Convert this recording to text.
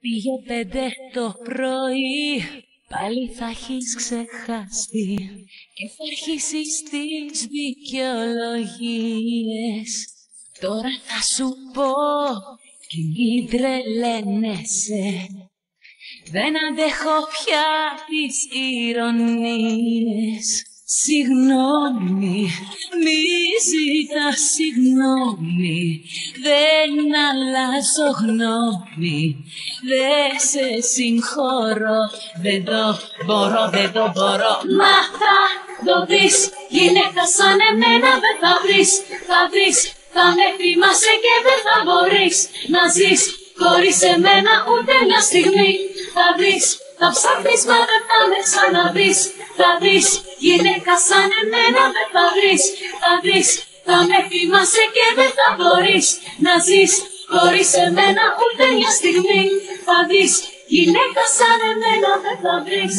Πήγε πέντε το πρωί, πάλι θα έχεις ξεχαστεί και θα αρχίσει τις δικαιολογίες. Τώρα θα σου πω και μην τρελαίνεσαι. Δεν αντέχω πια τις ηρωνίες. Συγγνώμη, μη ζητά συγγνώμη Δεν αλλάζω γνώμη. Δεν σε συγχωρώ Δεν το μπορώ, δεν το μπορώ. Μα θα το δεις Γυναίκα σαν εμένα δεν θα βρεις. Θα βρεις, θα με θυμάσαι και δεν θα μπορείς. Να ζεις χωρίς εμένα ούτε μια στιγμή. Θα βρεις θα ψάχνεις μα δεν θα με ξαναβρεις. Θα δεις γυναίκα σαν εμένα δεν θα βρεις. Θα δεις θα με θυμάσαι και δεν θα μπορείς Να ζεις χωρίς εμένα ούτε μια στιγμή. Θα δεις γυναίκα σαν εμένα δεν θα βρεις